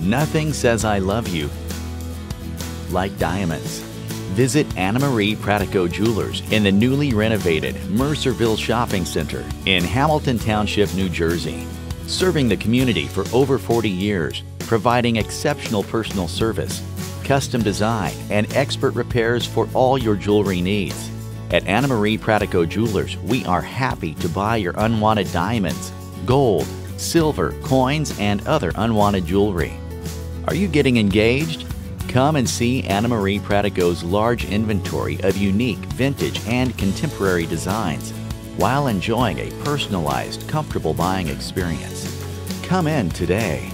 Nothing says I love you like diamonds. Visit Anna Marie Pratico Jewelers in the newly renovated Mercerville Shopping Center in Hamilton Township, New Jersey. Serving the community for over 40 years, providing exceptional personal service, custom design, and expert repairs for all your jewelry needs. At Anna Marie Pratico Jewelers, we are happy to buy your unwanted diamonds, gold, silver, coins, and other unwanted jewelry. Are you getting engaged? Come and see Anna Marie Pratico's large inventory of unique, vintage, and contemporary designs while enjoying a personalized, comfortable buying experience. Come in today.